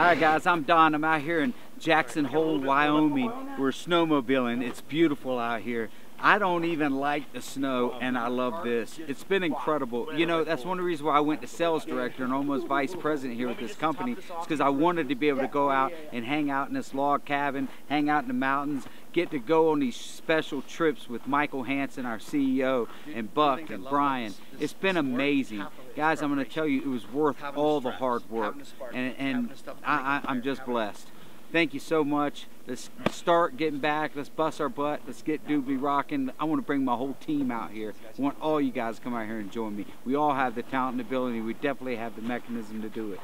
Hi guys, I'm Don. I'm out here in Jackson Hole, Wyoming. We're snowmobiling. It's beautiful out here. I don't even like the snow and I love this. It's been incredible. You know, that's one of the reasons why I went to sales director and almost vice president here with this company. It's because I wanted to be able to go out and hang out in this log cabin, hang out in the mountains, get to go on these special trips with Michael Hansen, our CEO, and Buck and Brian. It's been amazing. Guys, I'm going to tell you, it was worth all the hard work. And, and I, I, I'm just blessed. Thank you so much. Let's start getting back. Let's bust our butt. Let's get Dubli rocking. I want to bring my whole team out here. I want all you guys to come out here and join me. We all have the talent and ability. We definitely have the mechanism to do it.